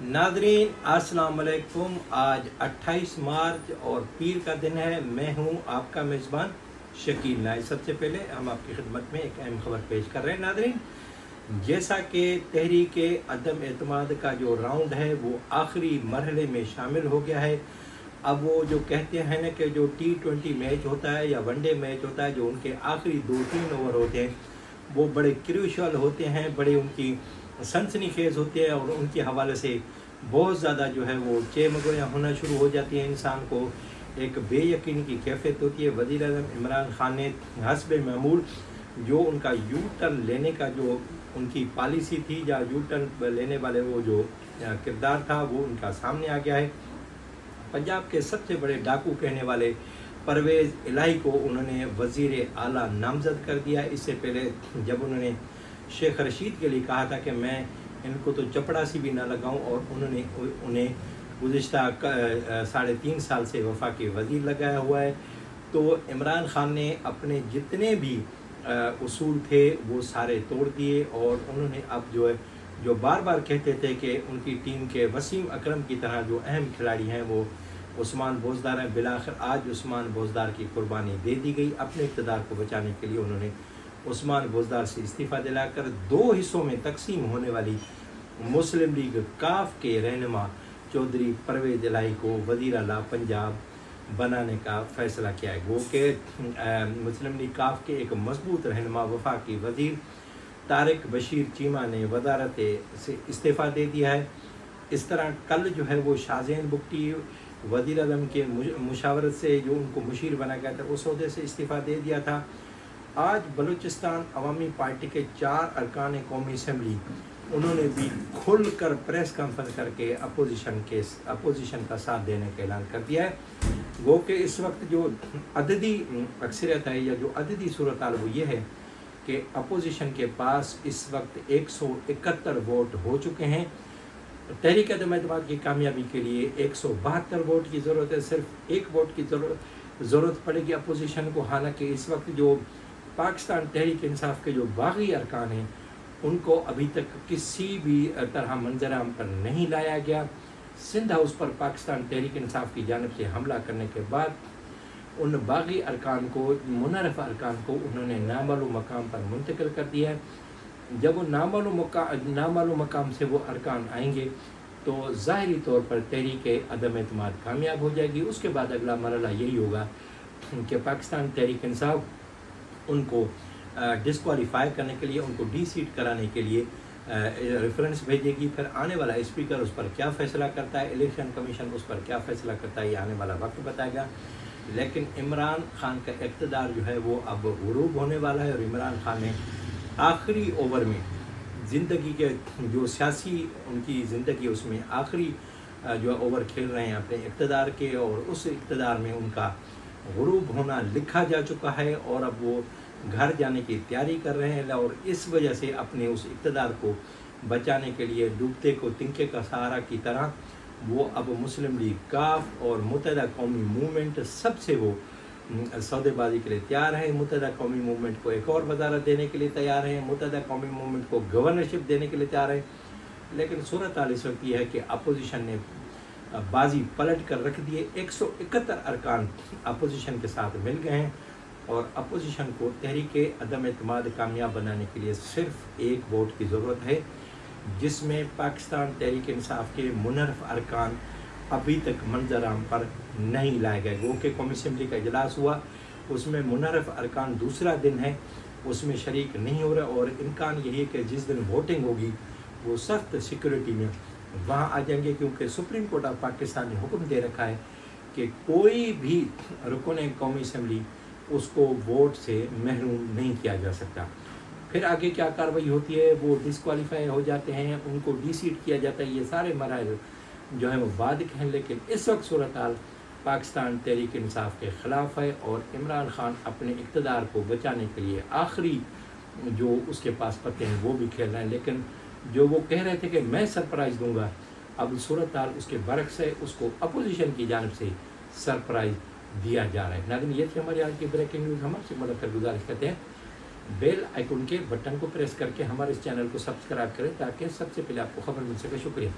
Nadreen असलकुम आज 28 मार्च और पीर का दिन है। मैं हूँ आपका मेज़बान शकील नाई सबसे पहले हम आपकी खिदमत में एक अहम खबर पेश कर रहे हैं। नादरीन जैसा कि तहरीक अदम अतमाद का जो राउंड है, वो आखिरी मरहले में शामिल हो गया है। अब वो जो कहते हैं ना कि जो टी ट्वेंटी मैच होता है या वनडे मैच होता है, जो उनके आखिरी दो तीन ओवर होते हैं, वो बड़े क्रूशल होते हैं, बड़े उनकी सनसनी खेज होती है और उनके हवाले से बहुत ज़्यादा जो है वो चे चेमगोयाँ होना शुरू हो जाती हैं इंसान को। एक बेयकीन की कैफियत होती है। वज़ी अजम इमरान खान ने हसब मामूल जो उनका यू टर्न लेने का जो उनकी पॉलिसी थी या यू टर्न लेने वाले वो जो किरदार था, वो उनका सामने आ गया है। पंजाब के सबसे बड़े डाकू कहने वाले परवेज़ इलाही को उन्होंने वज़ीर अली नामजद कर दिया। इससे पहले जब उन्होंने शेख रशीद के लिए कहा था कि मैं इनको तो चपड़ा सी भी ना लगाऊँ और उन्होंने उन्हें गुज्त साढ़े तीन साल से वफा के वज़ीर लगाया हुआ है। तो इमरान खान ने अपने जितने भी उसूल थे वो सारे तोड़ दिए और उन्होंने अब जो है, जो बार बार कहते थे कि उनकी टीम के वसीम अकरम की तरह जो अहम खिलाड़ी हैं वो उस्मान बोजदार हैं। बिलाखिर आज उस्मान बोजदार की कुर्बानी दे दी गई अपने इकतदार को बचाने के लिए उन्होंने उस्मान बोजदार से इस्तीफ़ा दिलाकर दो हिस्सों में तकसीम होने वाली मुस्लिम लीग काफ के रहनमा चौधरी परवेज इलाही को वज़ीर अला पंजाब बनाने का फैसला किया है। वो के मुस्लिम लीग काफ के एक मज़बूत रहनमा वफाकी वज़ीर तारिक बशीर चीमा ने वजारत से इस्तीफ़ा दे दिया है। इस तरह कल जो है वो शाहजैन बुकटी वज़ीर अजम के मुशावरत से जो उनको मुशीर बना गया था उस अहदे से इस्तीफ़ा दे दिया था। आज बलूचिस्तान अवामी पार्टी के चार अरकान कौमी असम्बली उन्होंने भी खुल कर प्रेस कॉन्फ्रेंस करके अपोजिशन के अपोजिशन का साथ देने का ऐलान कर दिया है। वो कि इस वक्त जो अददी अक्सरियत है या जो अददी सूरत वो ये है कि अपोजिशन के पास इस वक्त एक सौ इकहत्तर वोट हो चुके हैं। तहरीक अदम की कामयाबी के लिए एक सौ बहत्तर वोट की ज़रूरत है। सिर्फ़ एक वोट की ज़रूरत ज़रूरत पड़ेगी अपोजिशन को। हालाँकि इस वक्त जो पाकिस्तान तहरीक इंसाफ के जो बागी अरकान हैं, उनको अभी तक किसी भी तरह मंजराम पर नहीं लाया गया। सिंध हाउस पर पाकिस्तान तहरीक इंसाफ की जानब से हमला करने के बाद उन बागी अरकान को मुनरफ अरकान को उन्होंने नामालूम मकाम पर मुंतकिल कर दिया है। जब वो नामालूम नामालूम मकाम से वो अरकान आएँगे तो ज़ाहरी तौर पर तहरीक अदम अतमाद कामयाब हो जाएगी। उसके बाद अगला मरला यही होगा कि पाकिस्तान तहरीक इंसाफ उनको डिसक्वालीफाई करने के लिए, उनको डी सीट कराने के लिए रेफरेंस भेजेगी, फिर आने वाला स्पीकर उस पर क्या फ़ैसला करता है इलेक्शन कमीशन उस पर क्या फ़ैसला करता है, ये आने वाला वक्त बताएगा। लेकिन इमरान खान का इकतदार जो है, वो अब गरूब होने वाला है और इमरान खान ने आखिरी ओवर में ज़िंदगी के जो सियासी, उनकी ज़िंदगी उसमें आखिरी जो ओवर खेल रहे हैं अपने इकतदार के और उस इकतदार में उनका गरूब होना लिखा जा चुका है और अब वो घर जाने की तैयारी कर रहे हैं और इस वजह से अपने उस इकतदार को बचाने के लिए डूबते को तिनके का सहारा की तरह वो अब मुस्लिम लीग काफ और मुतहदा कौमी मूवमेंट सबसे वो सौदेबाजी के लिए तैयार है। मुतहदा कौमी मूवमेंट को एक और वजारत देने के लिए तैयार है। मुतहदा कौमी मूवमेंट को गवर्नरशिप देने के लिए तैयार है। लेकिन सूरत हाल इस वक्त यह है कि अपोजिशन ने बाजी पलट कर रख दिए। एक सौ इकहत्तर अरकान अपोजिशन के साथ मिल गए हैं और अपोजिशन को तहरीक अदम अतमाद कामयाब बनाने के लिए सिर्फ़ एक वोट की ज़रूरत है, जिसमें पाकिस्तान तहरीक इंसाफ के मुनरफ अरकान अभी तक मंजराम पर नहीं लाए गए। वो के कौमी असम्बली का इजलास हुआ, उसमें मुनरफ अरकान दूसरा दिन है, उसमें शरीक नहीं हो रहा और इम्कान यही है कि जिस दिन वोटिंग होगी, वो सख्त सिक्योरिटी में वहाँ आ जाएँगे क्योंकि सुप्रीम कोर्ट ऑफ़ पाकिस्तान ने हुक्म दे रखा है कि कोई भी रुकन कौमी असम्बली उसको वोट से महरूम नहीं किया जा सकता। फिर आगे क्या कार्रवाई होती है? वो डिसक्वालीफाई हो जाते हैं, उनको डी सीट किया जाता है। ये सारे मराहल जो है वो बाद हैं, लेकिन इस वक्त सूरत पाकिस्तान तहरीक इंसाफ के ख़िलाफ़ है और इमरान खान अपने इकतदार को बचाने के लिए आखिरी जो उसके पास पते हैं वो भी खेल रहे हैं। लेकिन जो वो कह रहे थे कि मैं सरप्राइज़ दूँगा। अब सूरत हाल उसके बरक से उसको अपोजिशन की जानब से सरप्राइज़ दिया जा रहा है। नागिन ये थी हमारी आज की ब्रेकिंग न्यूज़ हम आपसे मदद कर गुजारिश करते हैं। बेल आइकन के बटन को प्रेस करके हमारे इस चैनल को सब्सक्राइब करें ताकि सबसे पहले आपको खबर मिल सके। शुक्रिया।